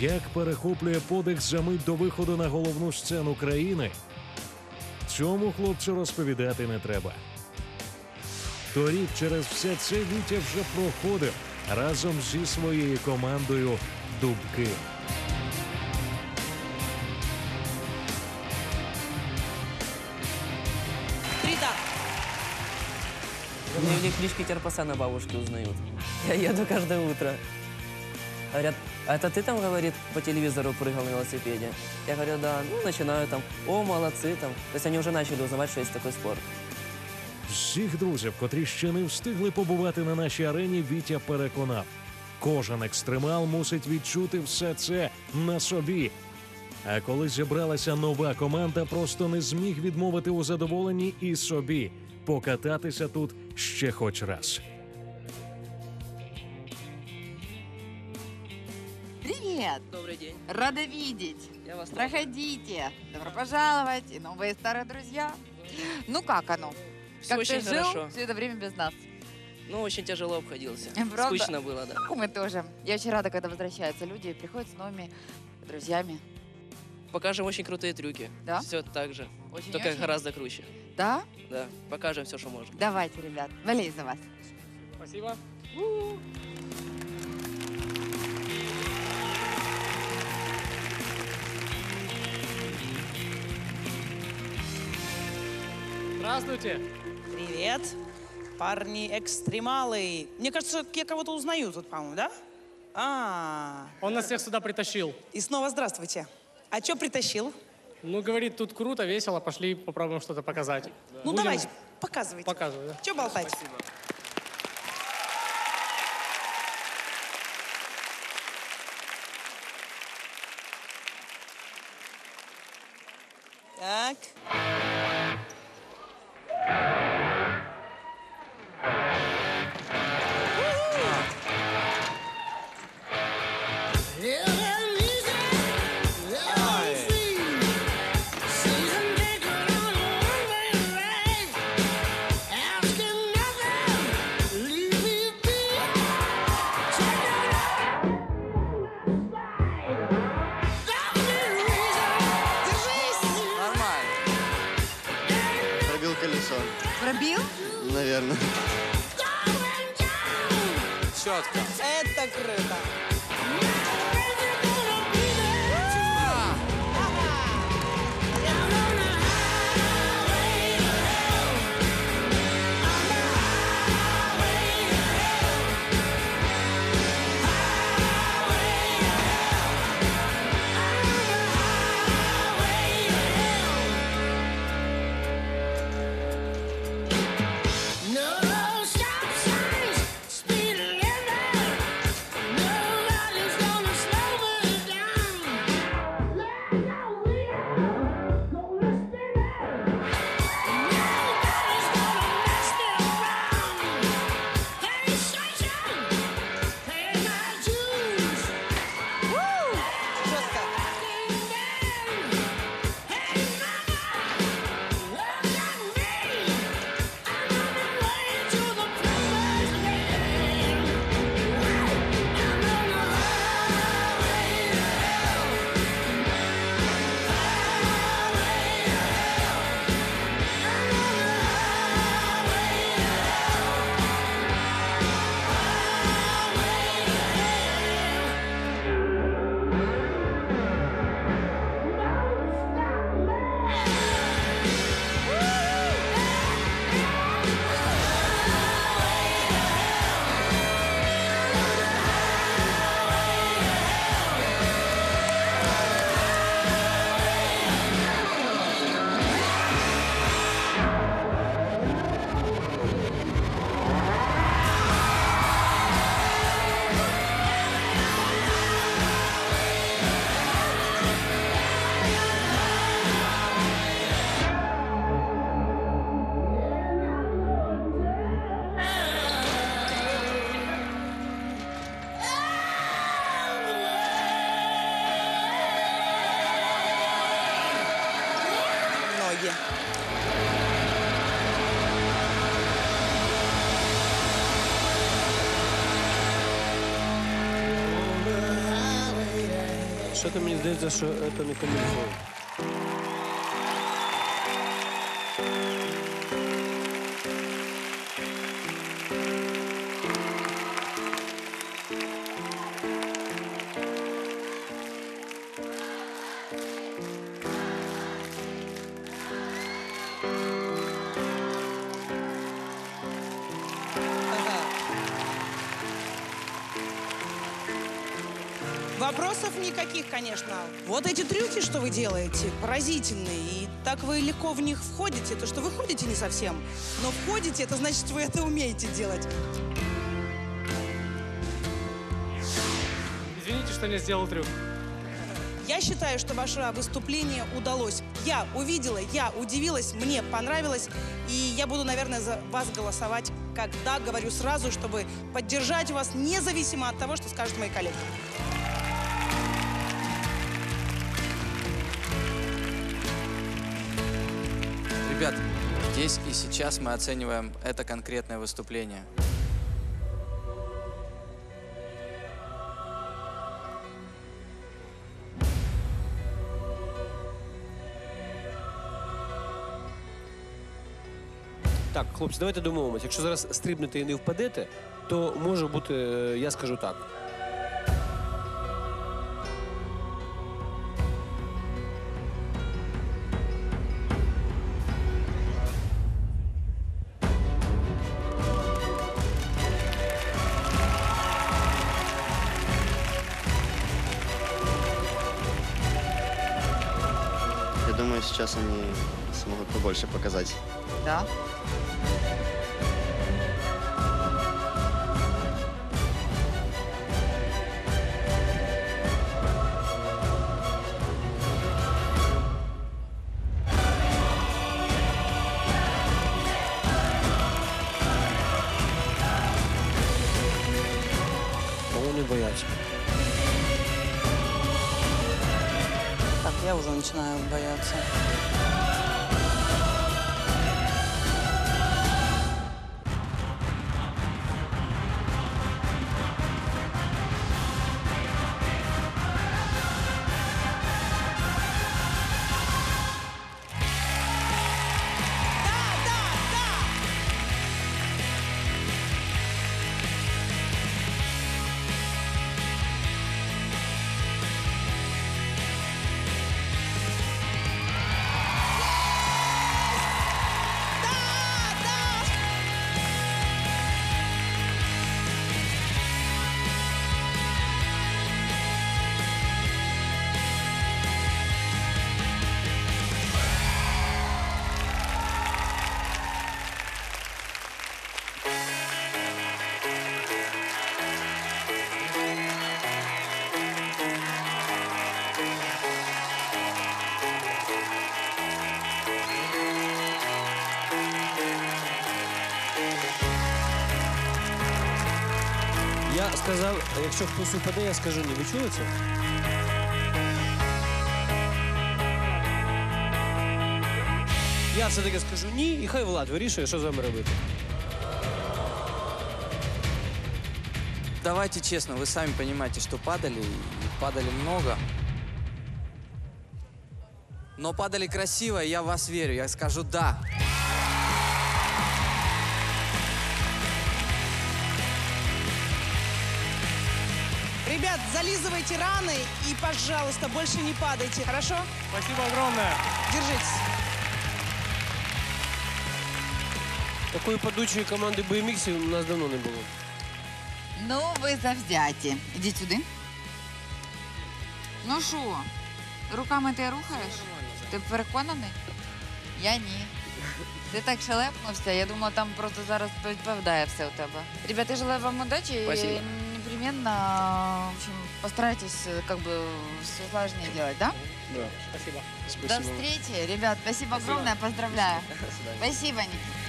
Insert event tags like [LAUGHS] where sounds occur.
Як перехоплює подих за мить до виходу на головну сцену країни, цьому хлопцю розповідати не треба. Торік через все це Вітя вже проходив разом зі своєю командою Дубки. Рита! Мне в них клички Терпасана бабушки узнают. [LAUGHS] Я еду каждое утро. Говорят, это ты там, говорит, по телевизору прыгал на велосипеде? Я говорю, да. Ну, начинаю там, о, молодцы там. То есть они уже начали узнавать, что есть такой спорт. Всіх друзів, котрі ще не встигли побувати на нашій арені, Вітя переконав. Кожен екстремал мусить відчути все це на собі. А коли зібралася нова команда, просто не зміг відмовити у задоволенні і собі покататися тут ще хоч раз. Добрый день. Рада видеть! Я вас Проходите! Добро пожаловать! И новые старые друзья! Ну как оно? Все Как очень ты жил хорошо. все это время без нас? Ну, очень тяжело обходился. Правда? Скучно было, да. Мы тоже. Я очень рада, когда возвращаются люди и приходят с новыми друзьями. Покажем очень крутые трюки. Да? Все так же. Очень Только очень. гораздо круче. Да? Да. Покажем все, что можем. Давайте, ребят. Болей за вас. Спасибо. Здравствуйте. Привет. Парни экстремалы. Мне кажется, я кого-то узнаю тут, по-моему, да? А, Он нас всех сюда притащил. и снова здравствуйте. А что притащил? Ну, говорит, тут круто, весело, пошли попробуем что-то показать. Ну, Будем давайте, показывайте. Показывай, да? Че болтать? Так. Наверное. Четко. Это круто. Що-то мені здається, що це не комбінезон. Вопросов никаких, конечно. Вот эти трюки, что вы делаете, поразительные. И так вы легко в них входите. То, что вы ходите не совсем, но входите, это значит, вы это умеете делать. Извините, что не сделал трюк. Я считаю, что ваше выступление удалось. Я увидела, я удивилась, мне понравилось. И я буду, наверное, за вас голосовать, когда говорю сразу, чтобы поддержать вас, независимо от того, что скажут мои коллеги. Ребят, здесь и сейчас мы оцениваем это конкретное выступление. Так, хлопці, давайте домовимося. Якщо зараз стрибнете і не впадете, то може бути, я скажу так. Сейчас они смогут побольше показать. Да. Я уже начинаю бояться. Я сказав, якщо хтось упаде, я скажу ні. Ви чули це? Я все-таки скажу ні, і хай Влад вирішує, що з вами робити. Давайте честно, вы сами понимаете, что падали, и падали много. Но падали красиво, и я в вас верю, я скажу «да». Ребят, зализывайте раны и, пожалуйста, больше не падайте, хорошо? Спасибо огромное. Держитесь. Такої падучої команди BMX у нас давно не було. Ну, ви завзяті. Ідіть сюди. Ну що, руками ти рухаєш? Ти переконаний? Я ні. Ти так шелепнувся, я думала, там просто зараз відповідає все у тебе. Ребята, я желаю вам удачи. Спасибо. И непременно, в общем, постарайтесь э, как бы все сложнее делать, да? Спасибо. До встречи, ребят. Спасибо, огромное, поздравляю. Спасибо, Никита.